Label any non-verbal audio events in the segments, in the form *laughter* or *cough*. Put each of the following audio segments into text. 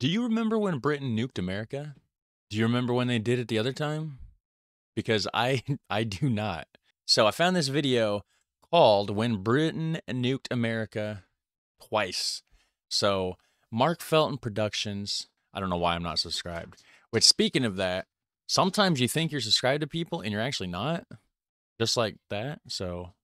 Do you remember when Britain nuked America? Do you remember when they did it the other time? Because I *laughs* I do not. So I found this video called When Britain Nuked America Twice. So Mark Felton Productions. I don't know why I'm not subscribed. Which speaking of that, sometimes you think you're subscribed to people and you're actually not. Just like that. So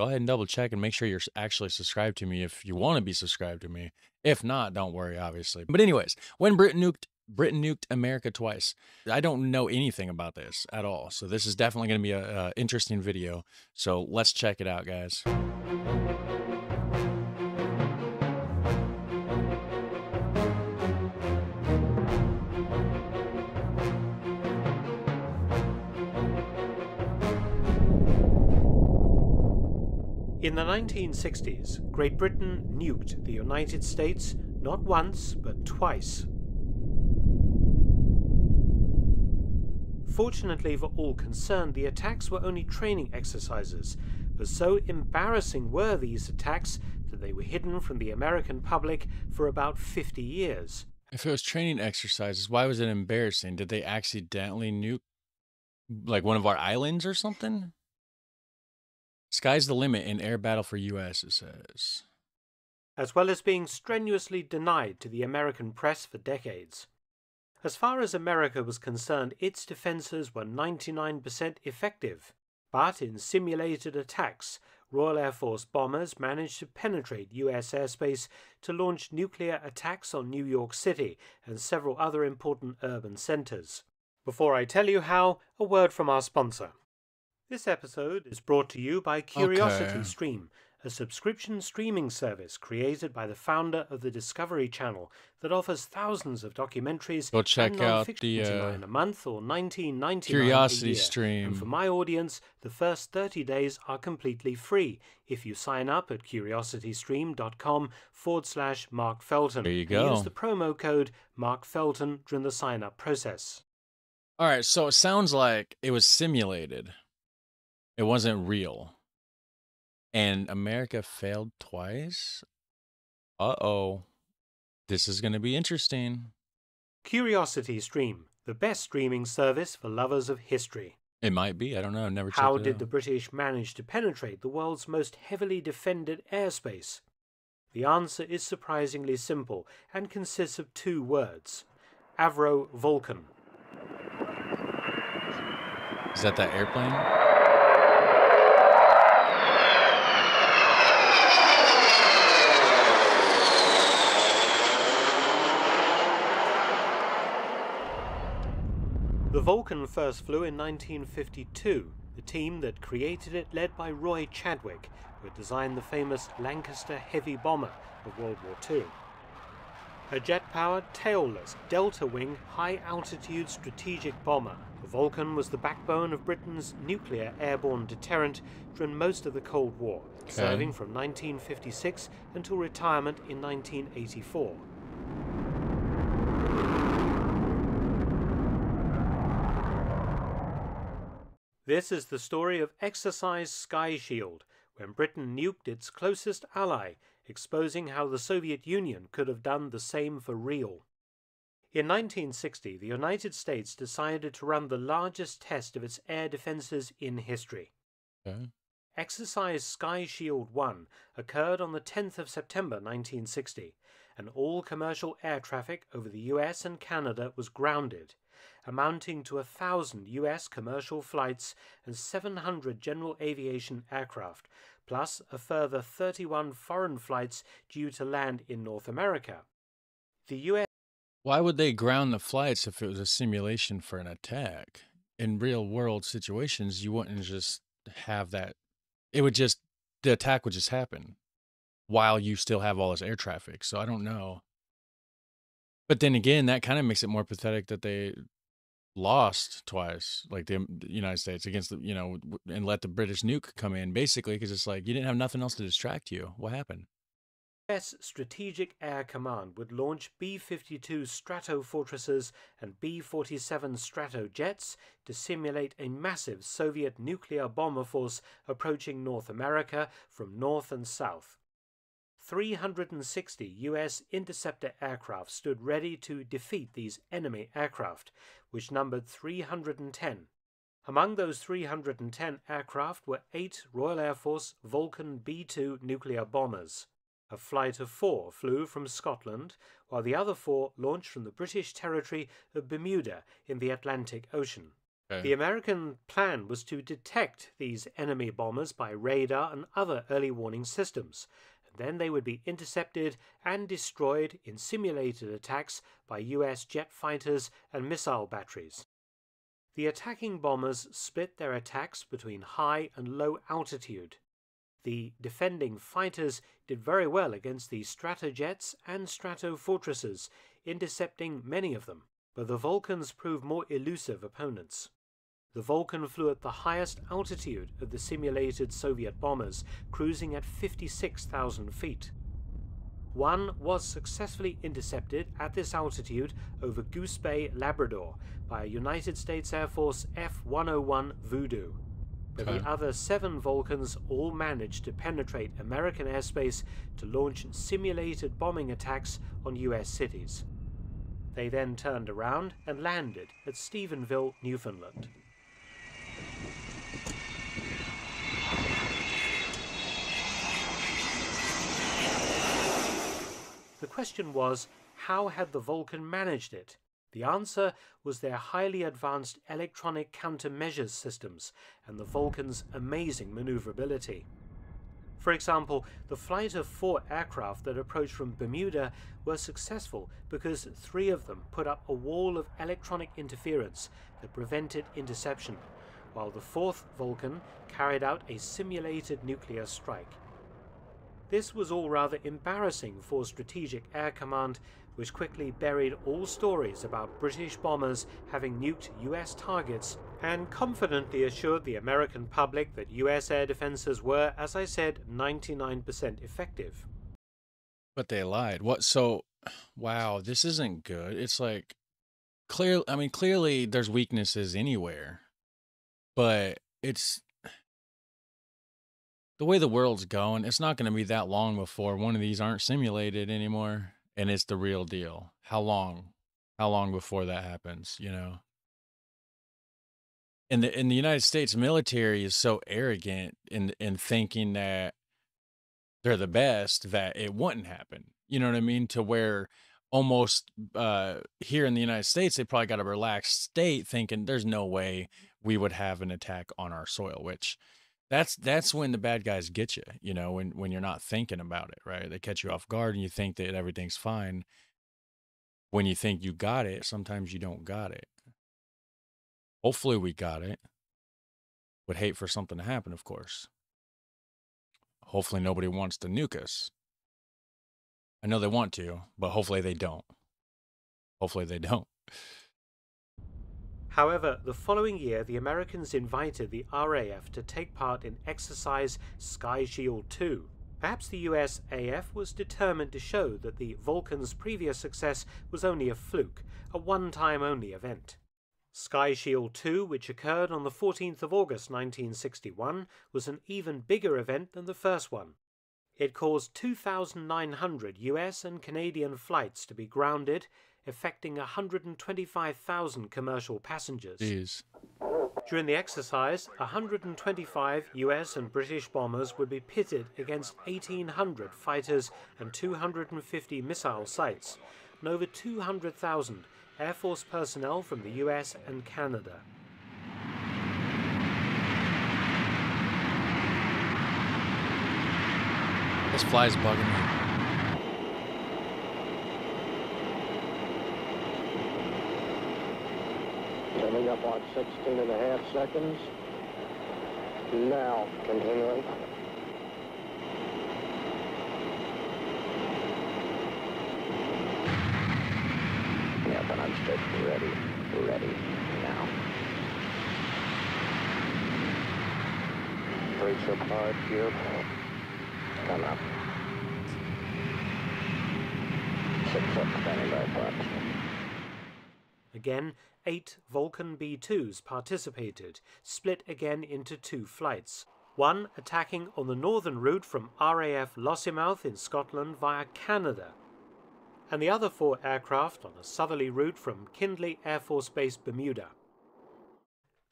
go ahead and double check and make sure you're actually subscribed to me if you want to be subscribed to me. If not, don't worry, obviously. But anyways, when Britain nuked Britain nuked America twice. I don't know anything about this at all. So this is definitely going to be a, a interesting video. So let's check it out, guys. In the 1960s, Great Britain nuked the United States not once but twice. Fortunately for all concerned, the attacks were only training exercises, but so embarrassing were these attacks that they were hidden from the American public for about 50 years. If it was training exercises, why was it embarrassing? Did they accidentally nuke like one of our islands or something? Sky's the limit in air battle for US, it says. as well as being strenuously denied to the American press for decades. As far as America was concerned, its defenses were 99% effective. But in simulated attacks, Royal Air Force bombers managed to penetrate US airspace to launch nuclear attacks on New York City and several other important urban centers. Before I tell you how, a word from our sponsor. This episode is brought to you by Curiosity Okay. Stream, a subscription streaming service created by the founder of the Discovery Channel that offers thousands of documentaries Go check out the, uh, a month or 19.99 Curiosity a year. Stream. And for my audience, the first 30 days are completely free if you sign up at curiositystream.com forward slash Mark Felton. There you go. Use the promo code Mark Felton during the sign up process. All right, so it sounds like it was simulated. It wasn't real. And America failed twice? Uh-oh. This is going to be interesting. Curiosity Stream, the best streaming service for lovers of history. It might be. I don't know. I've never checked How did out. the British manage to penetrate the world's most heavily defended airspace? The answer is surprisingly simple and consists of two words Avro Vulcan. Is that that airplane? The Vulcan first flew in 1952. The team that created it, led by Roy Chadwick, who had designed the famous Lancaster heavy bomber of World War II. A jet powered, tailless, delta wing, high altitude strategic bomber, the Vulcan was the backbone of Britain's nuclear airborne deterrent during most of the Cold War, serving from 1956 until retirement in 1984. This is the story of Exercise Sky Shield, when Britain nuked its closest ally, exposing how the Soviet Union could have done the same for real. In 1960, the United States decided to run the largest test of its air defenses in history. Okay. Exercise Sky Shield 1 occurred on the 10th of September 1960, and all commercial air traffic over the US and Canada was grounded, amounting to a thousand US commercial flights and 700 general aviation aircraft, plus a further 31 foreign flights due to land in North America. The US Why would they ground the flights if it was a simulation for an attack? In real world situations, you wouldn't just have that. It would just, the attack would just happen while you still have all this air traffic. So I don't know. But then again, that kind of makes it more pathetic that they lost twice, like the, the United States against the, you know, and let the British nuke come in basically because it's like you didn't have nothing else to distract you. What happened? US Strategic Air Command would launch B 52 Strato Fortresses and B 47 Strato jets to simulate a massive Soviet nuclear bomber force approaching North America from north and south. 360 US interceptor aircraft stood ready to defeat these enemy aircraft, which numbered 310. Among those 310 aircraft were eight Royal Air Force Vulcan B 2 nuclear bombers. A flight of four flew from Scotland, while the other four launched from the British territory of Bermuda in the Atlantic Ocean. Okay. The American plan was to detect these enemy bombers by radar and other early warning systems, then they would be intercepted and destroyed in simulated attacks by US jet fighters and missile batteries. The attacking bombers split their attacks between high and low altitude. The defending fighters did very well against the stratojets and stratofortresses, intercepting many of them, but the Vulcans proved more elusive opponents. The Vulcan flew at the highest altitude of the simulated Soviet bombers, cruising at 56,000 feet. One was successfully intercepted at this altitude over Goose Bay, Labrador, by a United States Air Force F 101 Voodoo. But Okay. the other seven Vulcans all managed to penetrate American airspace to launch simulated bombing attacks on US cities. They then turned around and landed at Stephenville, Newfoundland. The question was how had the Vulcan managed it? The answer was their highly advanced electronic countermeasures systems and the Vulcan's amazing maneuverability. For example, the flight of four aircraft that approached from Bermuda were successful because three of them put up a wall of electronic interference that prevented interception, while the fourth Vulcan carried out a simulated nuclear strike. This was all rather embarrassing for Strategic Air Command, which quickly buried all stories about British bombers having nuked US targets and confidently assured the American public that US air defenses were, as I said, 99% effective. But they lied. What? So, wow, this isn't good. It's like clear. I mean, clearly there's weaknesses anywhere, but it's the way the world's going. It's not going to be that long before one of these aren't simulated anymore, and it's the real deal. How long? How long before that happens? You know. And the in the United States military is so arrogant in in thinking that they're the best that it wouldn't happen. You know what I mean? To where almost uh here in the United States they probably got a relaxed state thinking there's no way we would have an attack on our soil, which that's that's when the bad guys get you, you know, when when you're not thinking about it, right? They catch you off guard and you think that everything's fine. When you think you got it, sometimes you don't got it. Hopefully we got it. Would hate for something to happen, of course. Hopefully nobody wants to nuke us. I know they want to, but hopefully they don't. Hopefully they don't. However, the following year, the Americans invited the RAF to take part in Exercise Sky Shield 2. Perhaps the US AF was determined to show that the Vulcan's previous success was only a fluke, a one time only event. Sky Shield 2, which occurred on the 14th of August 1961, was an even bigger event than the first one. It caused 2,900 US and Canadian flights to be grounded, affecting 125,000 commercial passengers. Jeez. During the exercise, 125 US and British bombers would be pitted against 1,800 fighters and 250 missile sites, and over 200,000 Air Force personnel from the US and Canada. This fly's bugging me. Coming up on 16 and a half seconds. Now, continuing. Yeah, but I'm straight. Ready. Ready. Now. Brace up here. Come up. Six foot standing by flaps. Again, eight Vulcan B 2s participated, split again into two flights. one attacking on the northern route from RAF Lossiemouth in Scotland via Canada, and the other four aircraft on a southerly route from Kindley Air Force Base, Bermuda.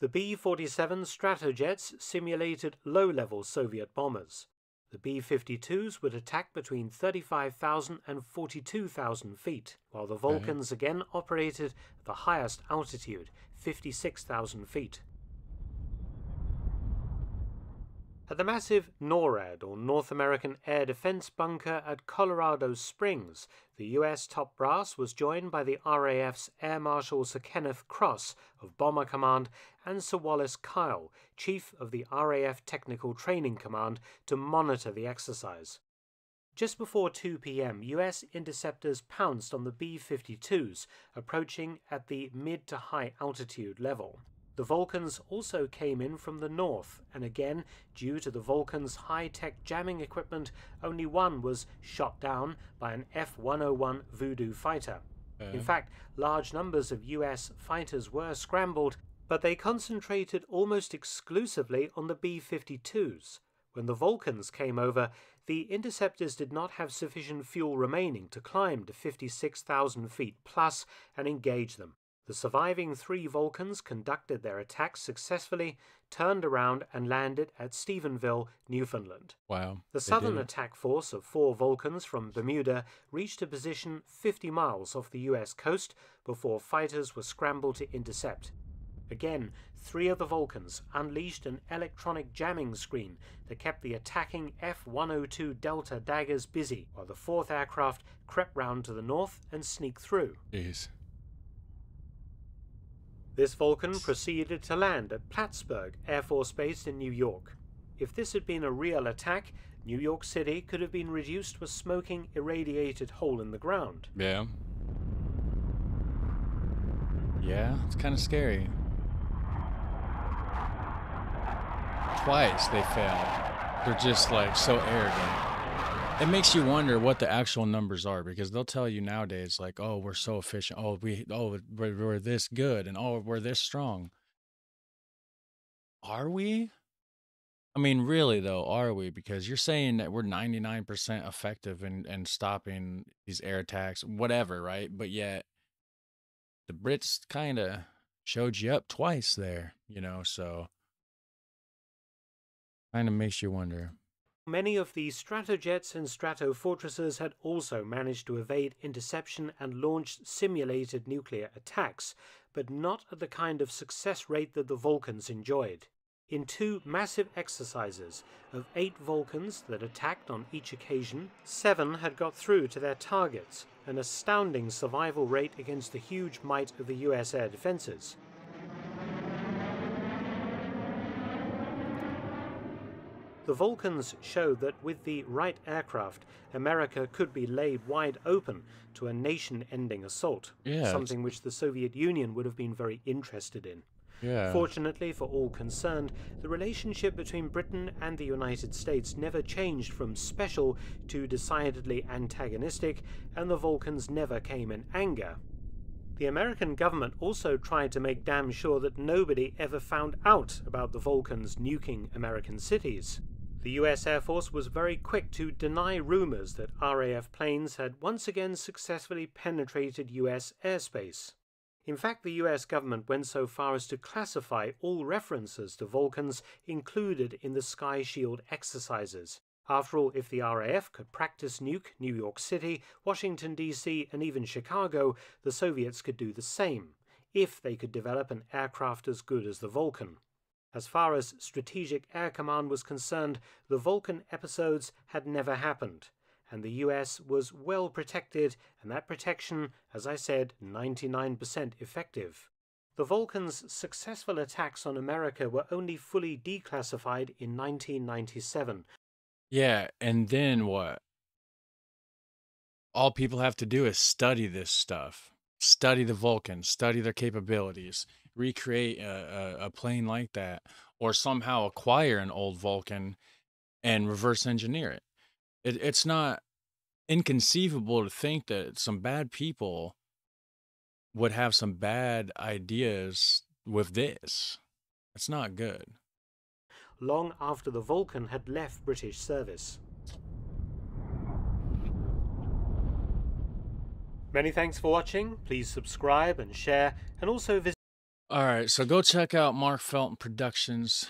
The B 47 Stratojets simulated low level Soviet bombers. The B 52s would attack between 35,000 and 42,000 feet, while the mm-hmm. Vulcans again operated at the highest altitude, 56,000 feet. At the massive NORAD, or North American Air Defense Bunker at Colorado Springs, the U.S. top brass was joined by the RAF's Air Marshal Sir Kenneth Cross of Bomber Command and Sir Wallace Kyle, Chief of the RAF Technical Training Command, to monitor the exercise. Just before 2 p.m., US interceptors pounced on the B 52s, approaching at the mid to high altitude level. The Vulcans also came in from the north, and again, due to the Vulcans' high tech jamming equipment, only one was shot down by an F 101 Voodoo fighter. In uh-huh. fact, large numbers of US fighters were scrambled, but they concentrated almost exclusively on the B 52s. When the Vulcans came over, the interceptors did not have sufficient fuel remaining to climb to 56,000 feet plus and engage them. The surviving three Vulcans conducted their attacks successfully, turned around, and landed at Stephenville, Newfoundland. Wow. The southern did attack force of four Vulcans from Bermuda reached a position 50 miles off the US coast before fighters were scrambled to intercept. Again, three of the Vulcans unleashed an electronic jamming screen that kept the attacking F 102 Delta daggers busy, while the fourth aircraft crept round to the north and sneaked through. Jeez. This Vulcan proceeded to land at Plattsburgh Air Force Base in New York. If this had been a real attack, New York City could have been reduced to a smoking, irradiated hole in the ground. Yeah. Yeah, it's kind of scary. Twice they failed. They're just like so arrogant. It makes you wonder what the actual numbers are because they'll tell you nowadays, like, "Oh, we're so efficient. Oh, we, oh, we're, we're this good, and oh, we're this strong." Are we? I mean, really though, are we? Because you're saying that we're 99% effective in, in stopping these air attacks, whatever, right? But yet the Brits kind of showed you up twice there, you know, so kind of makes you wonder. Many of the Stratojets and Stratofortresses had also managed to evade interception and launch simulated nuclear attacks, but not at the kind of success rate that the Vulcans enjoyed. In two massive exercises of eight Vulcans that attacked on each occasion, seven had got through to their targets, an astounding survival rate against the huge might of the US air defenses. The Vulcans showed that with the right aircraft, America could be laid wide open to a nation ending assault, yeah, something which the Soviet Union would have been very interested in. Yeah. Fortunately for all concerned, the relationship between Britain and the United States never changed from special to decidedly antagonistic, and the Vulcans never came in anger. The American government also tried to make damn sure that nobody ever found out about the Vulcans nuking American cities. The US Air Force was very quick to deny rumors that RAF planes had once again successfully penetrated US airspace. In fact, the US government went so far as to classify all references to Vulcans included in the Sky Shield exercises. After all, if the RAF could practice nuke New York City, Washington, D.C., and even Chicago, the Soviets could do the same, if they could develop an aircraft as good as the Vulcan. As far as Strategic Air Command was concerned, the Vulcan episodes had never happened, and the US was well protected, and that protection, as I said, 99% effective. The Vulcans' successful attacks on America were only fully declassified in 1997. Yeah, and then what? All people have to do is study this stuff. Study the Vulcans, study their capabilities, recreate a, a, a plane like that, or somehow acquire an old Vulcan and reverse engineer it. it. It's not inconceivable to think that some bad people would have some bad ideas with this. It's not good. long after the Vulcan had left British service. Many thanks for watching. Please subscribe and share, and also visit. All right, so go check out Mark Felton Productions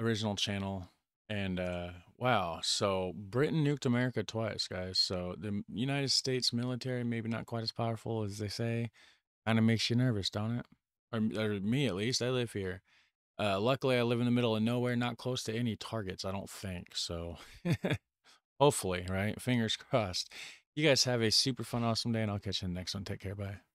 original channel. And uh wow, so Britain nuked America twice, guys. So the United States military maybe not quite as powerful as they say. Kind of makes you nervous, don't it? Or, or me at least. I live here. Uh, luckily, I live in the middle of nowhere, not close to any targets. I don't think so. *laughs* Hopefully, right? Fingers crossed. You guys have a super fun, awesome day, and I'll catch you in the next one. Take care. Bye.